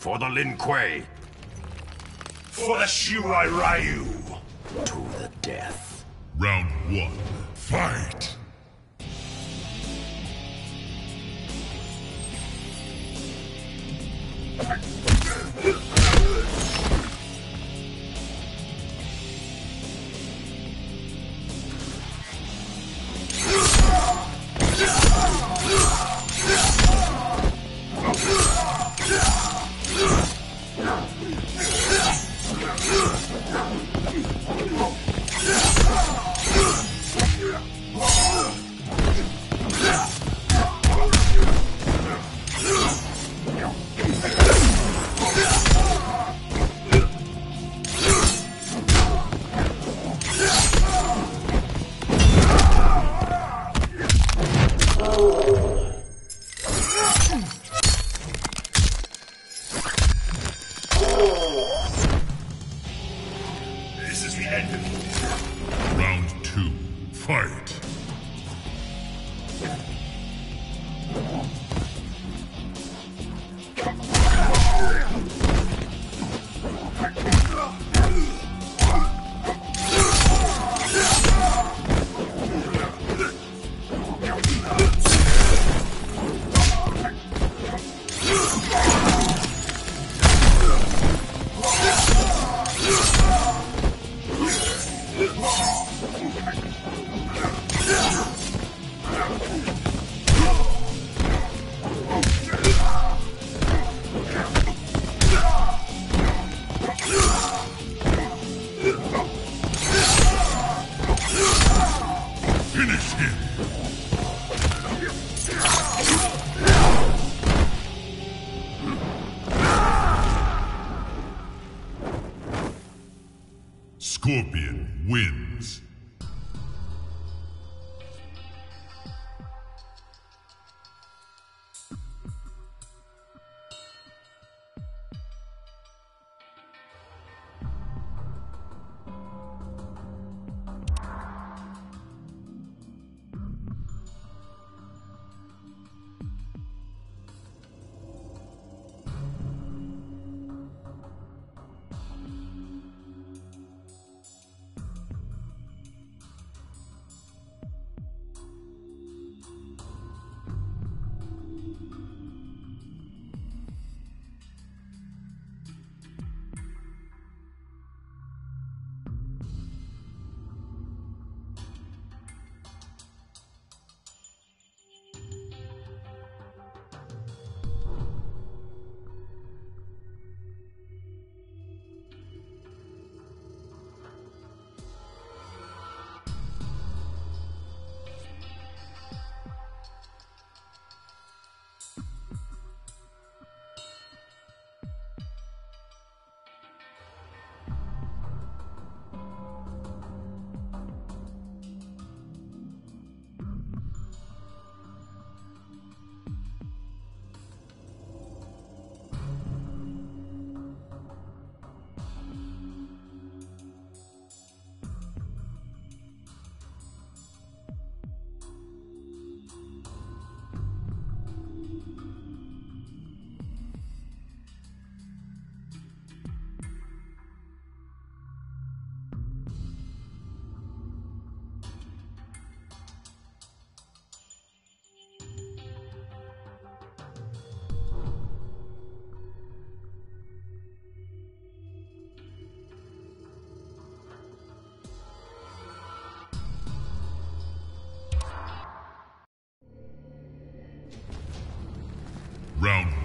For the Lin Kuei, For the Shirai Ryu. to the death. Round one. Fight! Finish him! Scorpion wins.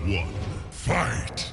One, fight!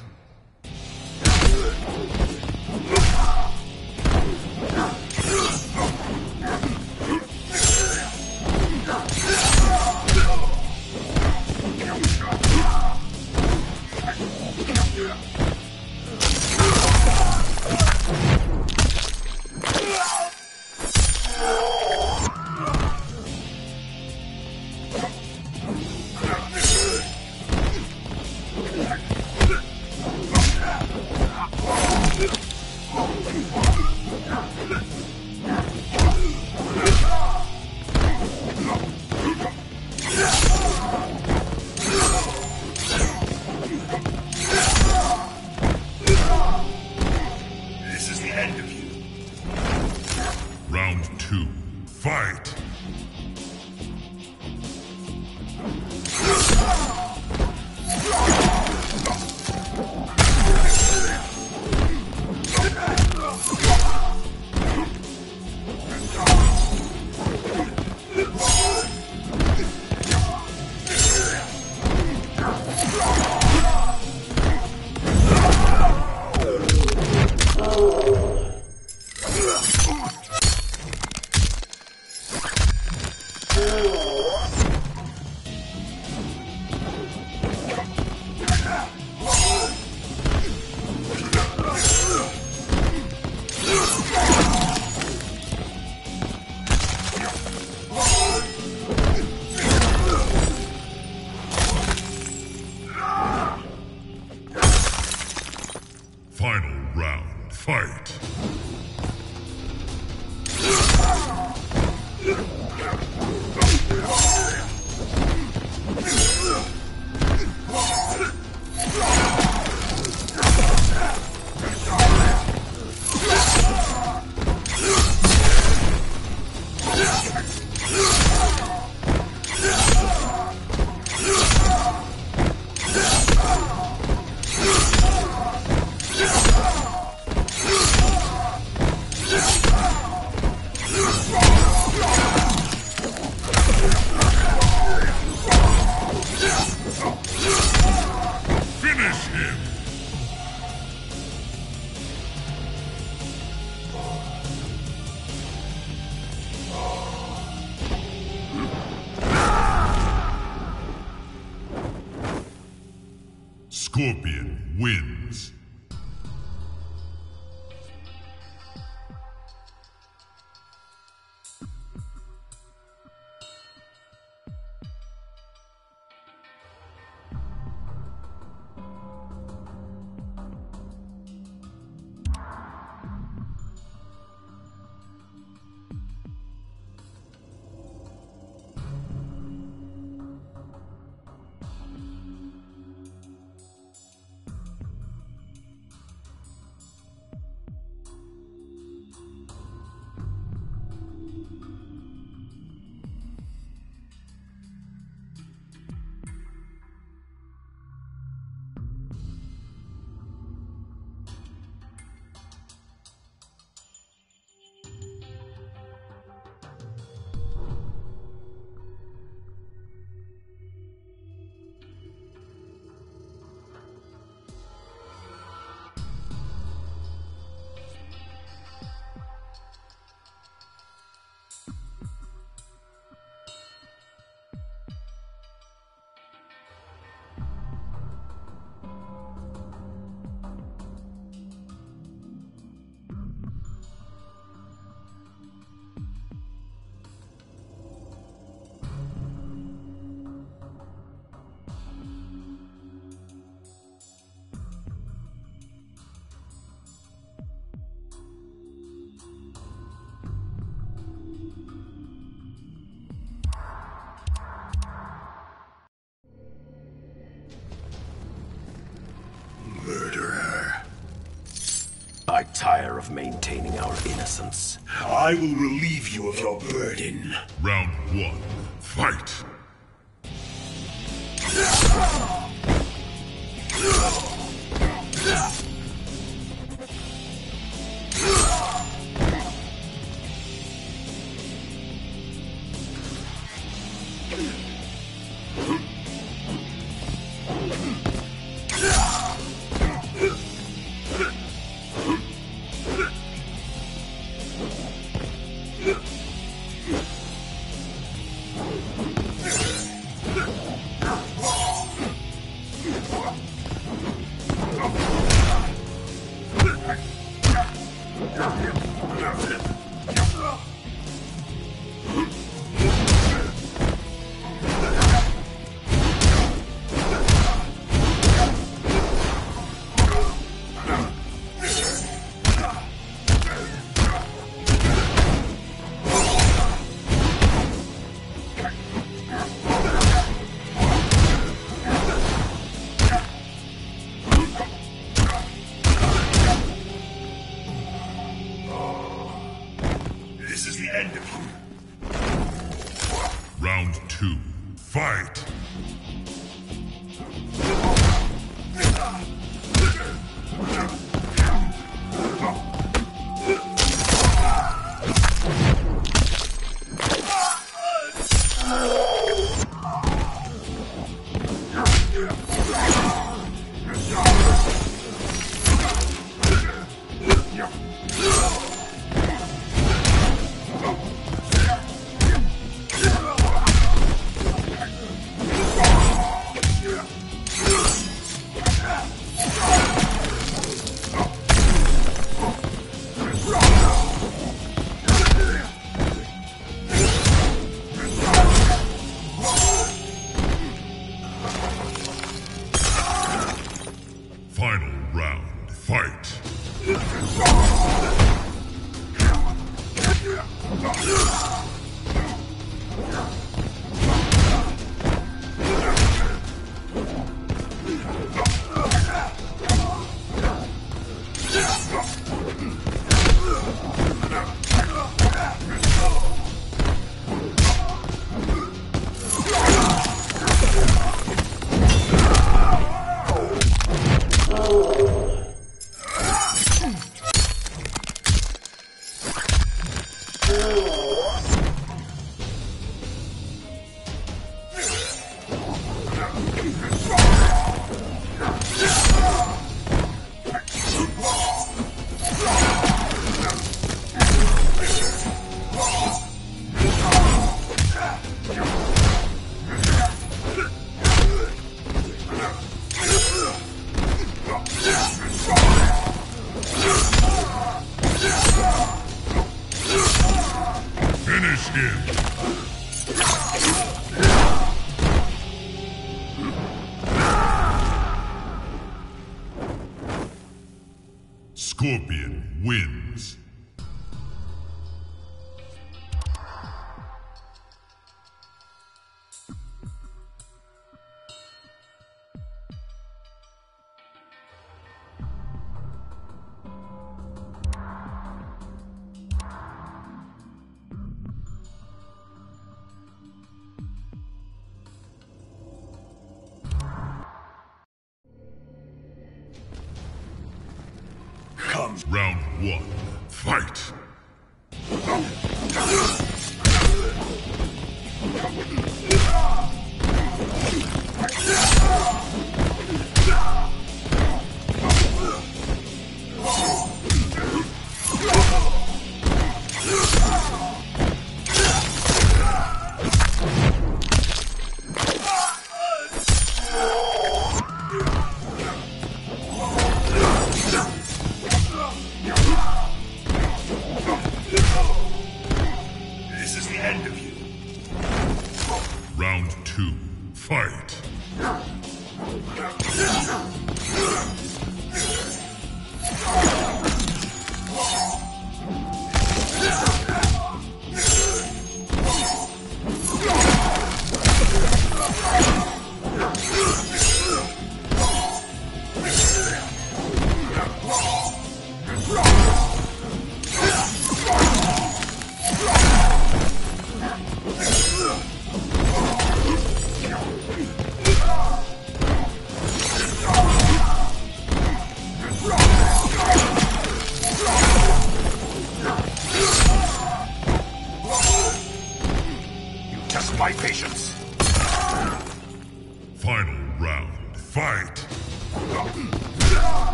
Tire of maintaining our innocence. I will relieve you of your burden. Round one, fight! Ah! Round one. Fight!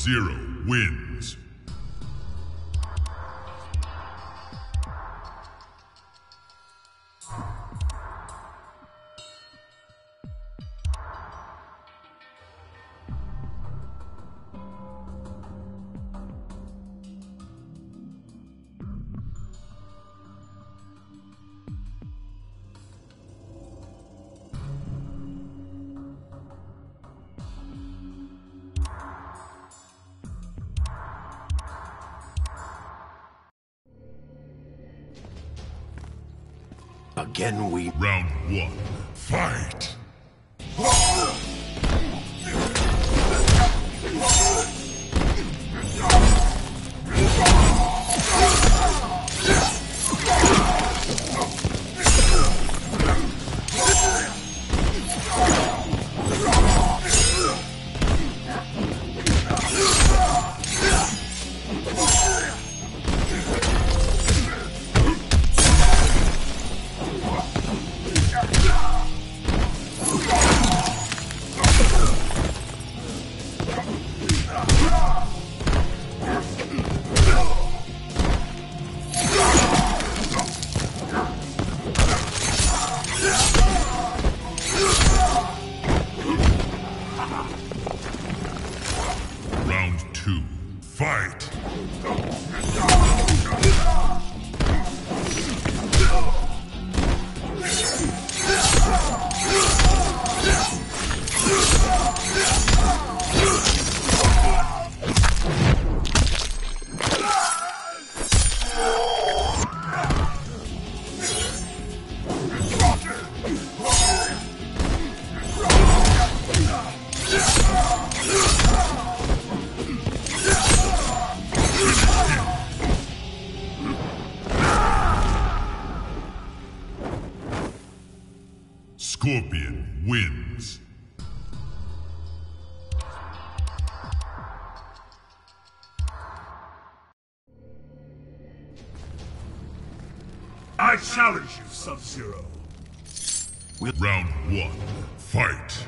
Sub-Zero Again we... Round one, fight! I challenge you, Sub-Zero. Round one, fight!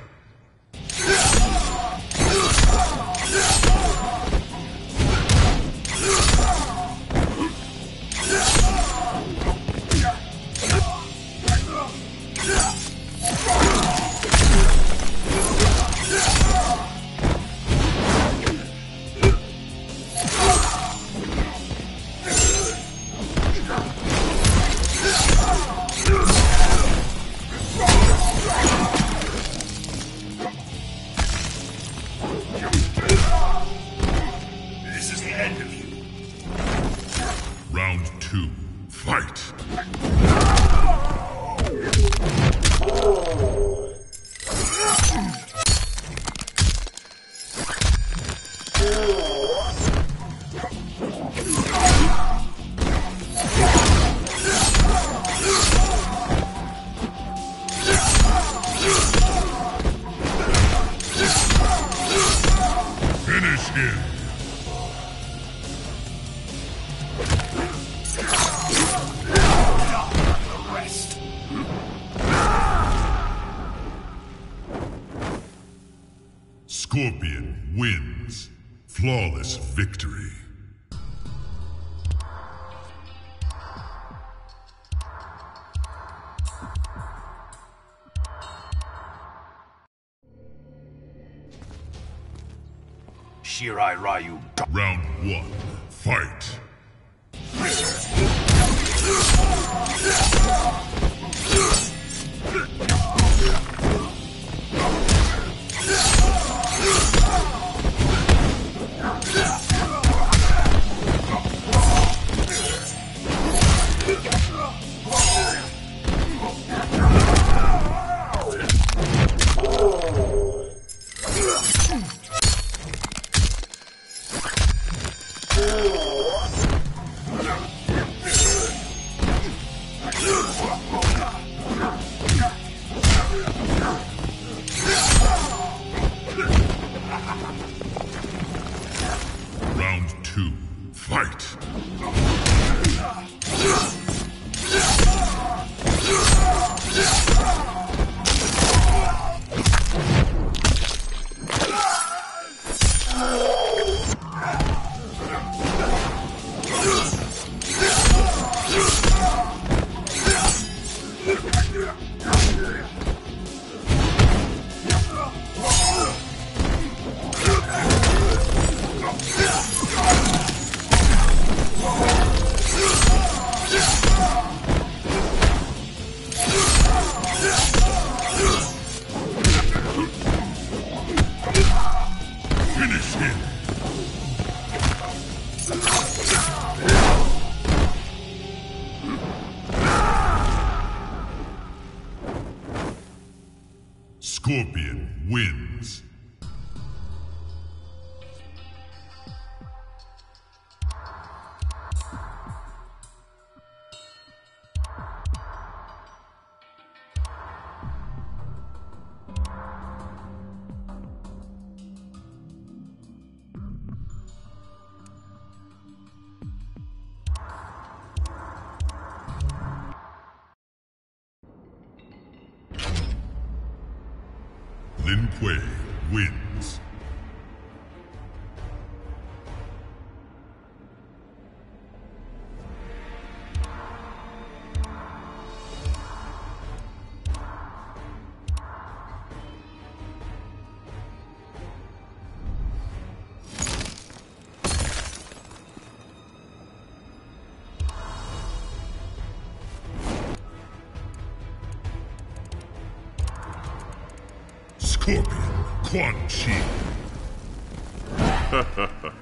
Shirai Ryu... Scorpion Quan Chi.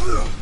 Just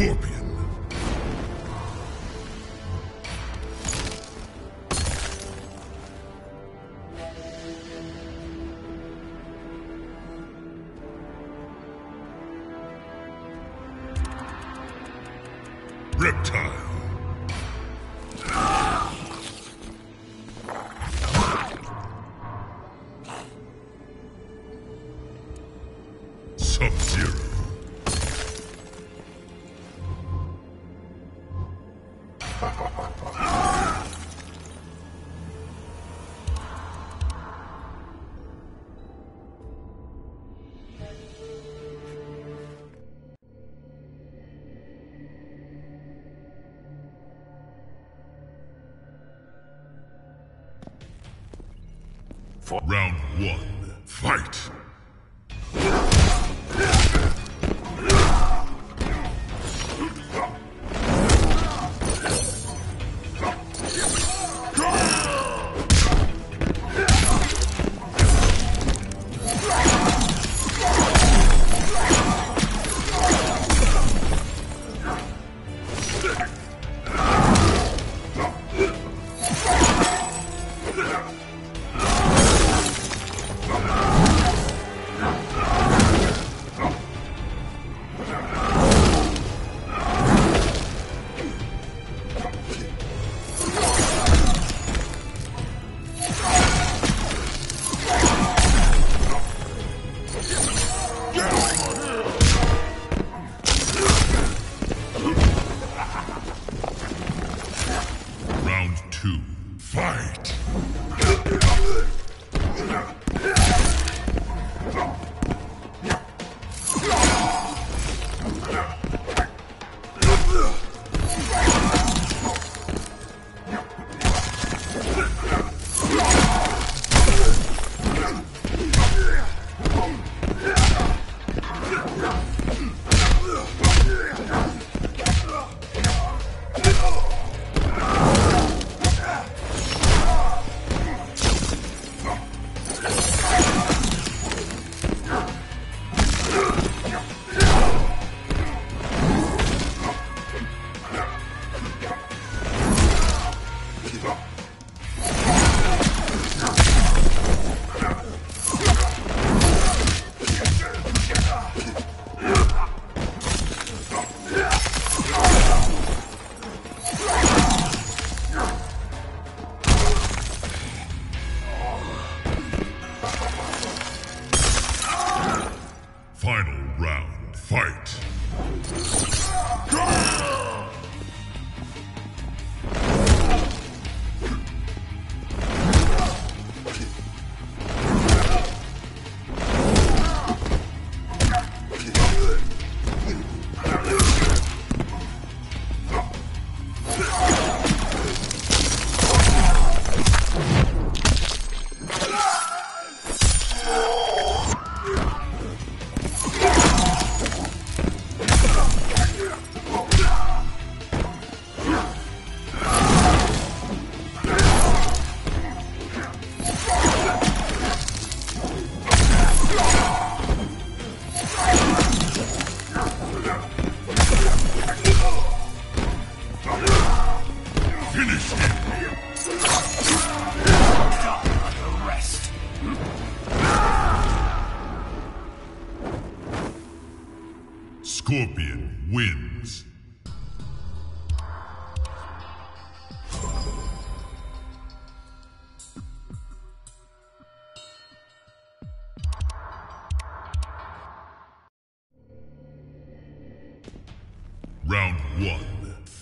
Scorpion. Reptile. For Round one, fight!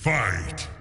Fight!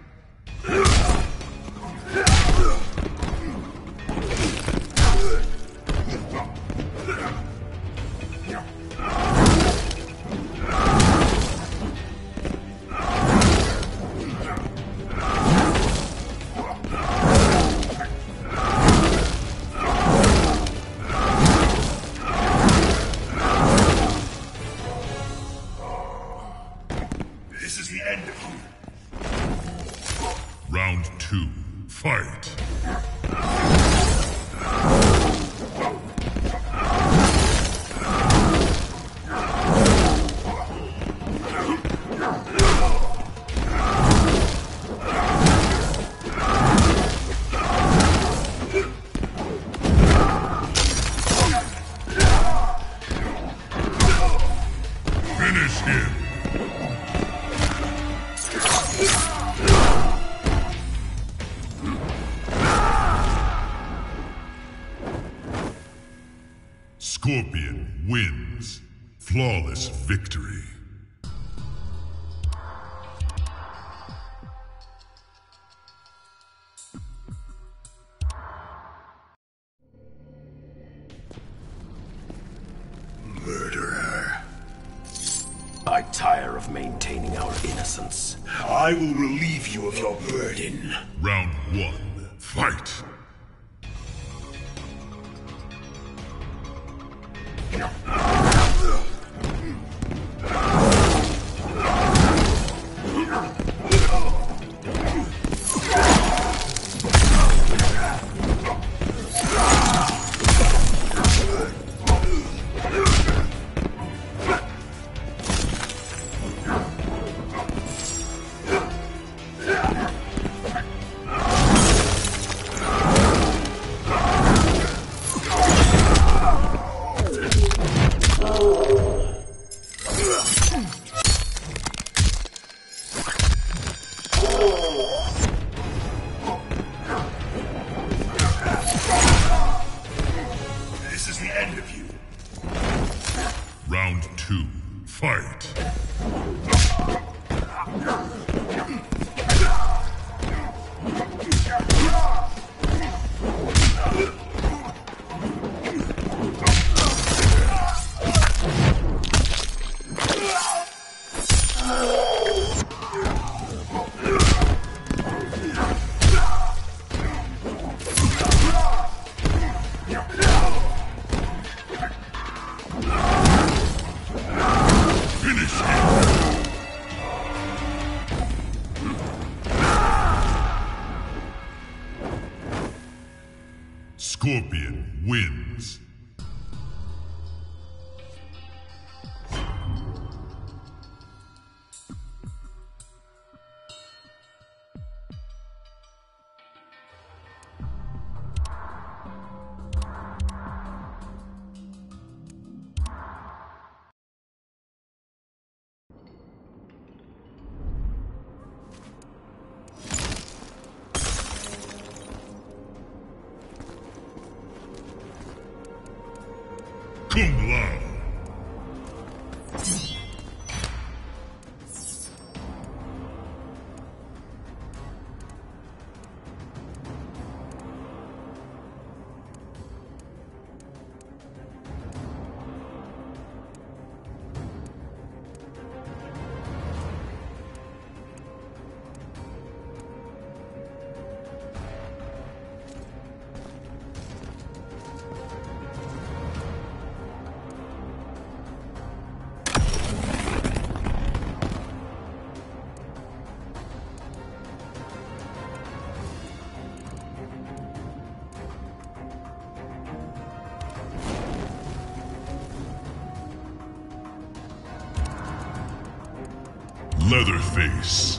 Leatherface.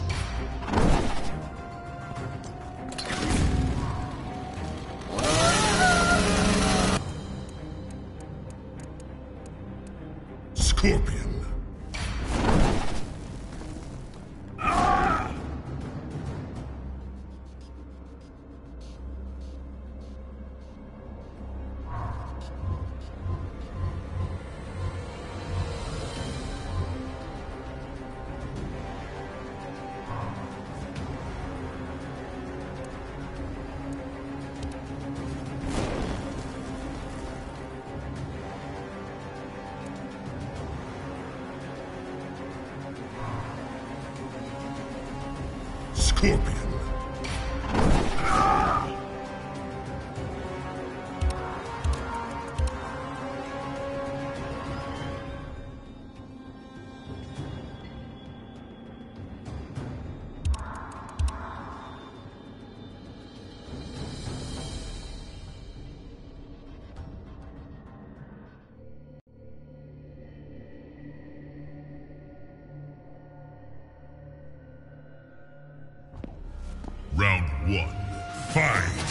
One. Fight!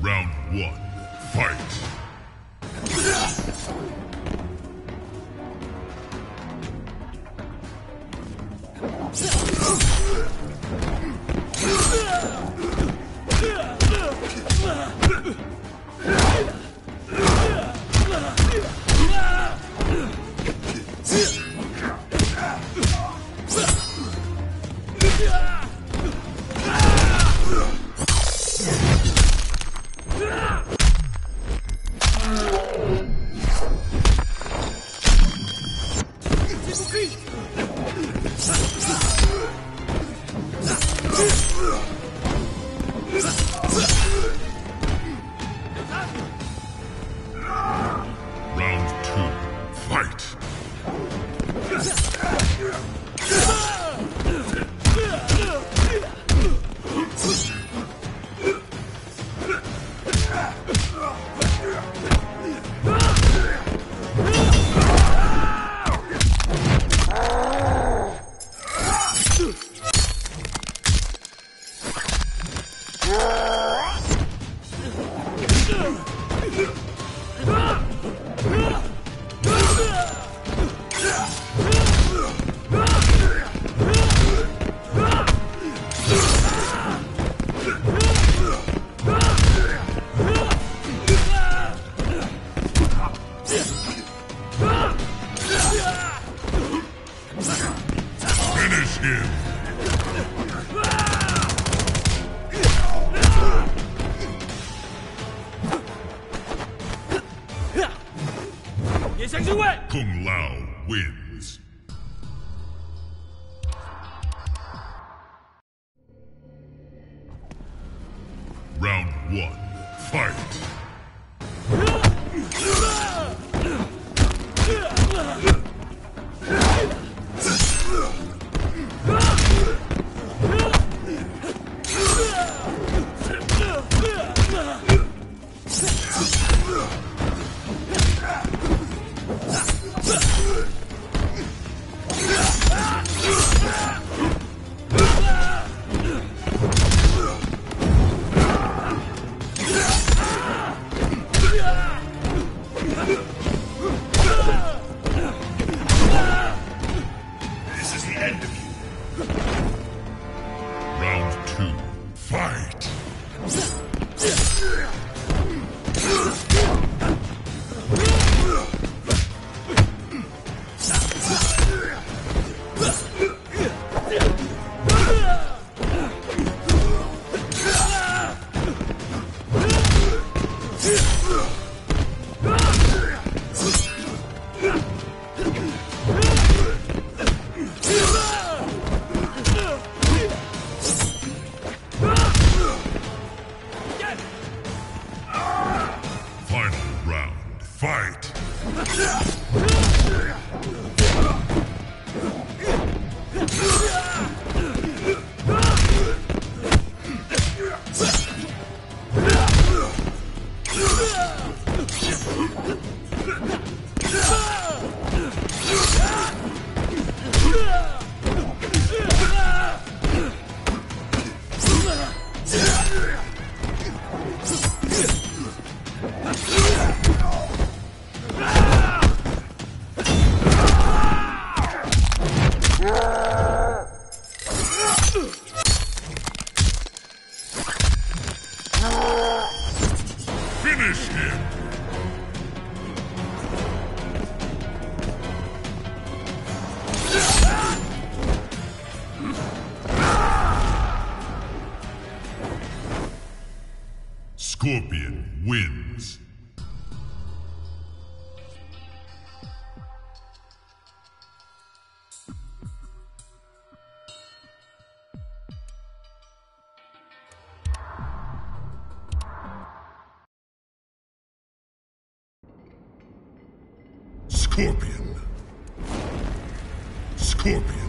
Round one, fight! Round one, fight! Scorpion. Scorpion.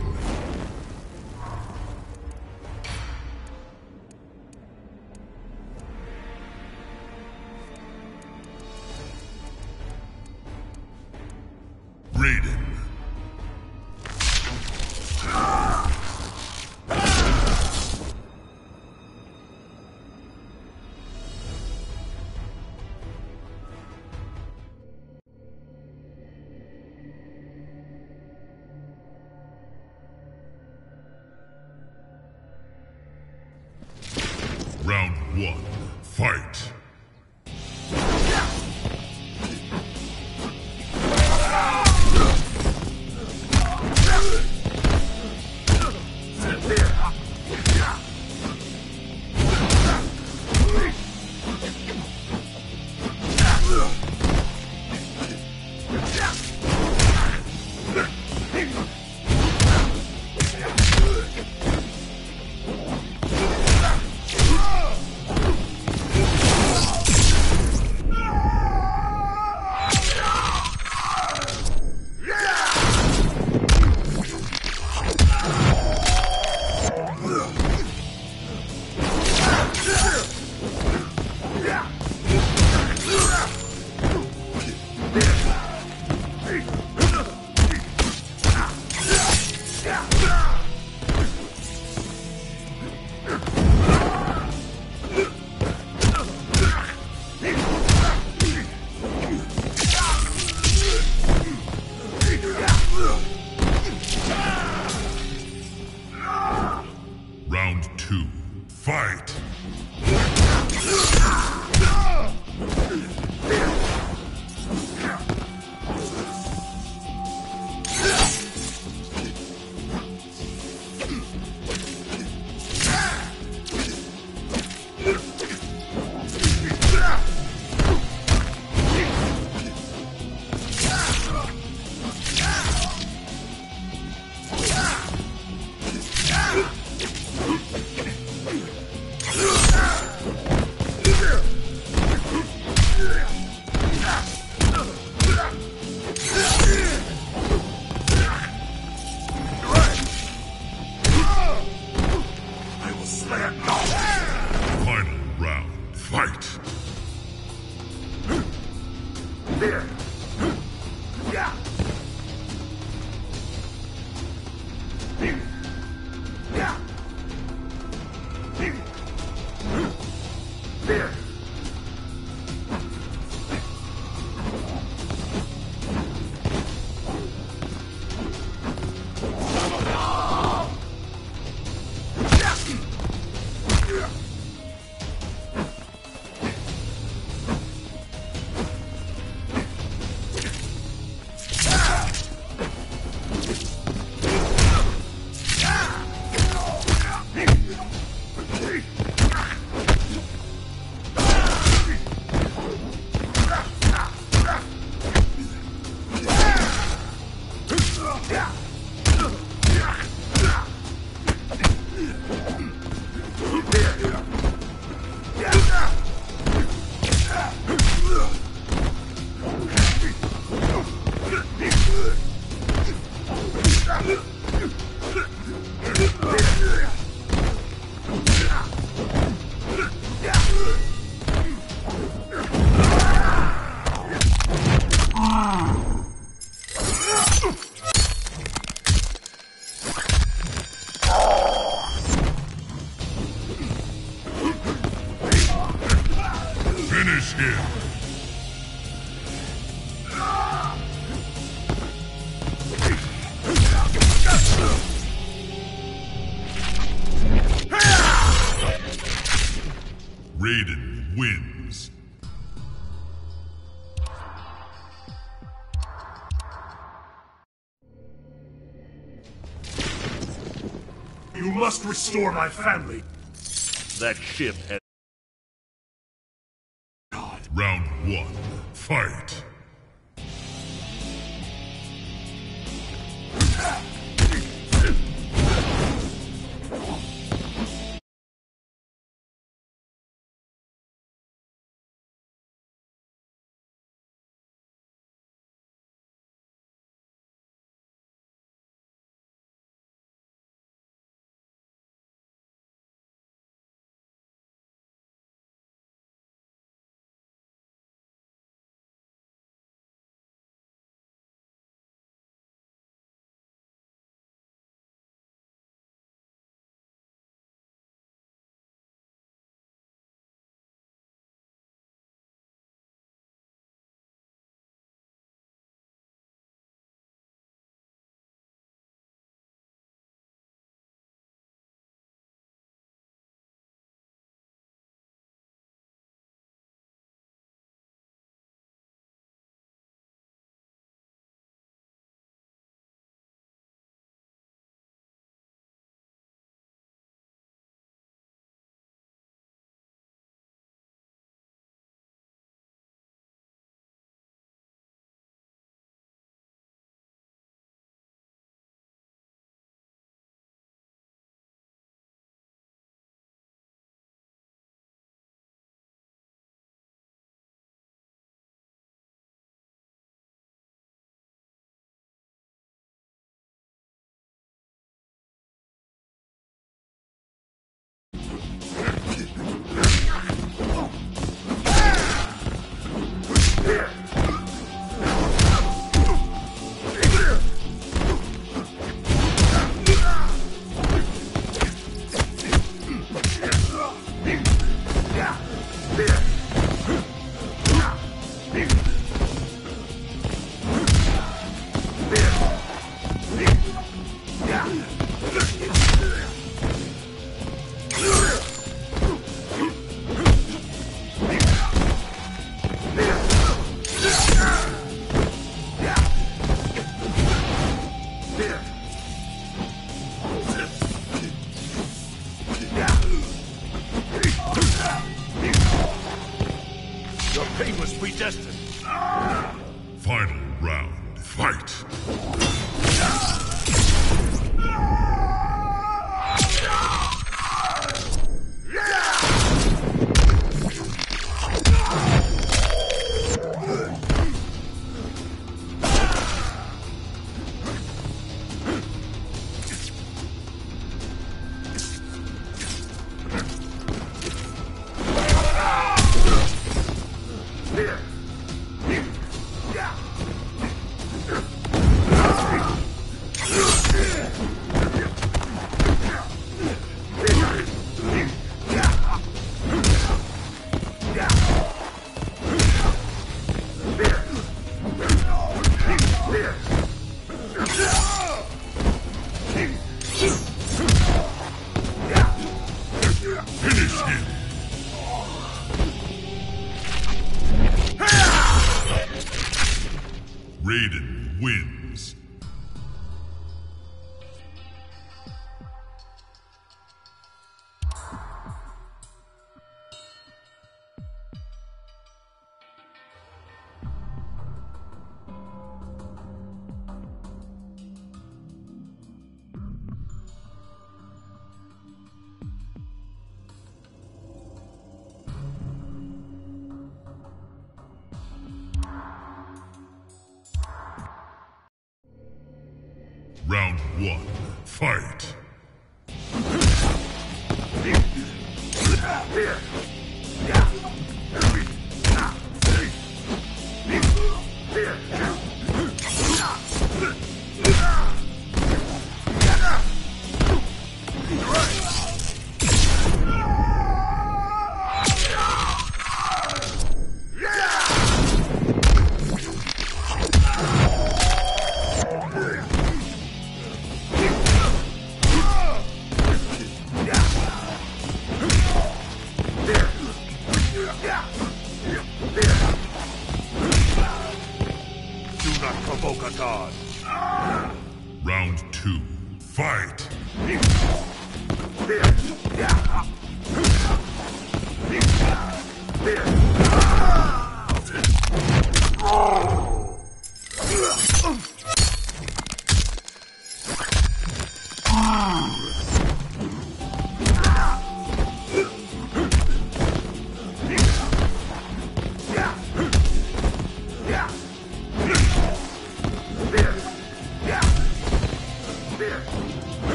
Must restore my family. That ship had Final round, fight.